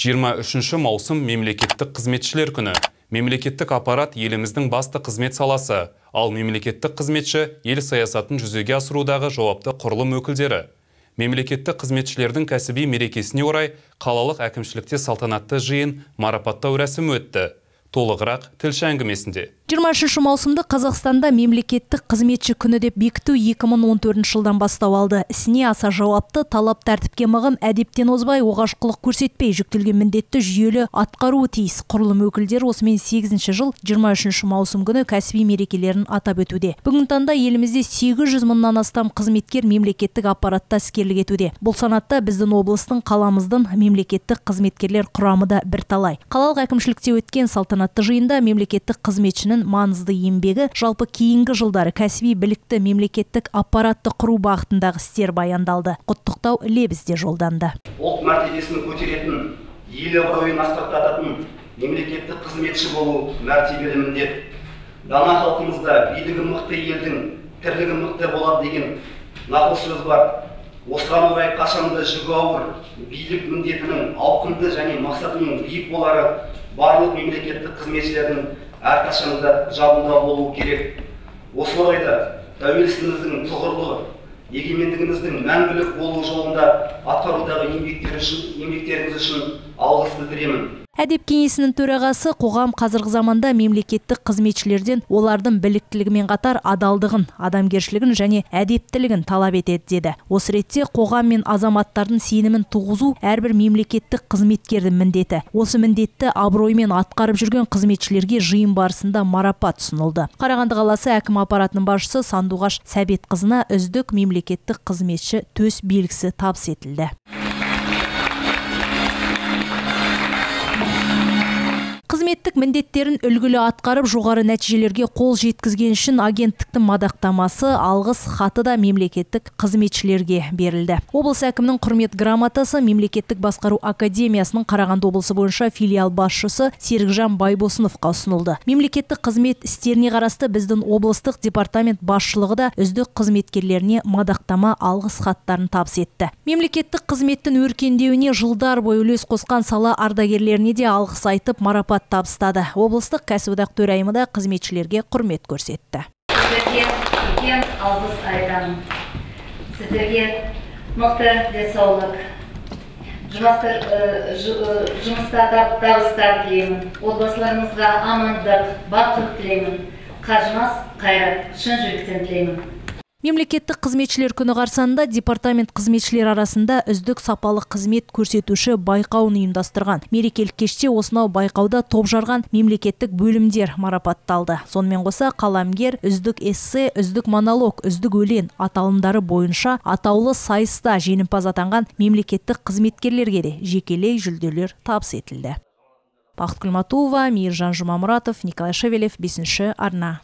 23 маусым мемлекеттік қызметшілер күні. Мемлекеттік аппарат еліміздің басты қызмет саласы, ал мемлекеттік қызметші ел саясатын жүзеге асырудағы жауапты құрылым өкілдері. Мемлекеттік қызметшілердің кәсіби мерекесіне орай қалалық әкімшілікте салтанатты жиын марапаттау рәсімі өтті. Толығырақ тілші әңгімесінде. 23 маусымды Қазақстанда мемлекеттік қызметші күні деп бекіту 2014 жылдан бастау алды. Ісіне аса жауапты, талап тәртіпке мығым, әдептен озбай, оғашқылық көрсетпей жүктелген міндетті жүйелі атқаруы тиіс. Құрылым өкілдері осымен 8 жыл 23 маусым күні кәсіби мерекелерін атап өтуде. Бүгін таңда елімізде 800 мыңнан астам қызметкер мемлекеттік аппаратта іскерлік етуде. Бұл санатта біздің облыстың қаламыздың мемлекеттік қызметкерлер құрамы да бірталай. Қалалық әкімшілікте өткен салтанатты жиында мемлекеттік қызметшінің маңызды еңбегі жалпы кейінгі жылдары кәсіби білікті мемлекеттік аппаратты құру бағытындағы істер баяндалды. Құттықтау лебіз де жолданды. Ұлт мәртебесін көтеретін ел абыройын асқақтататын мемлекеттік қызметші болу мәртебелі міндет дана халқымызда билігі мықты елдің тірлігі мықты болады деген нақыл сөз бар. Осыған орай қашанда жүгі ауыр билік міндетінің ауқымды және мақсатының биік болары барлық мемлекеттік қызметшілердің әрқашанда жадында болу керек. Осы орайда тәуелсіздігіміздің тұғырлы егемендігіміздің мәңгілік болу жолында атқарудағы еңбектеріңіз үшін алғыс білдіремін әдеп кеңесінің төрағасы қоғам қазіргі заманда мемлекеттік қызметшілерден олардың біліктілігімен қатар адалдығын адамгершілігін және әдептілігін талап етеді деді. Осы ретте қоғам мен азаматтардың сенімін туғызу әрбір мемлекеттік қызметкердің міндеті. Осы міндетті абыроймен атқарып жүрген қызметшілерге жиын барысында марапат ұсынылды. Қарағанды қаласы әкім аппаратының басшысы сандуғаш сәбетқызына үздік мемлекеттік қызметші төс белгісі табыс етілді. Қызметтік міндеттерін үлгілі атқарып жоғары нәтижелерге қол жеткізген үшін агенттіктің мадақтамасы алғыс хаты да мемлекеттік қызметшілерге берілді. Облыс әкімінің құрмет грамотасы мемлекеттік басқару академиясының қарағанды облысы бойынша филиал басшысы серікжан байбосыновқа ұсынылды. Мемлекеттік қызмет істеріне қарасты біздің облыстық департамент басшылығы да үздік қызметкерлеріне мадақтама алғыс хаттарын табыс етті. Мемлекеттік қызметтің өркендеуіне жылдар бойы үлес қосқан сала ардагерлеріне де алғыс айтып марапат табыстады. Облыстық кәсіподақ төрайымы да қызметшілерге құрмет көрсетті. Сіздерге үлкен алғыс айтамын. Сіздерге мықты денсаулық жұмыста табыстар тілеймін. Отбасыларыңызға амандық бақыт тілеймін. Қажымас қайрат шын жүректен тілеймін. Мемлекеттік қызметшілер күні қарсаңында департамент қызметшілер арасында үздік сапалы қызмет көрсетуші байқауын ұйымдастырған. Мерекелік кеште осынау байқауда топ жарған мемлекеттік бөлімдер марапатталды. Сонымен қоса қаламгер үздік эссе үздік монолог үздік өлең аталымдары бойынша атаулы сайыста жеңімпаз атанған мемлекеттік қызметкерлерге де жекелей жүлделер табыс етілді. Бақыт күлматулова мейіржан жұмамұратов николай шевелев бесінші арна.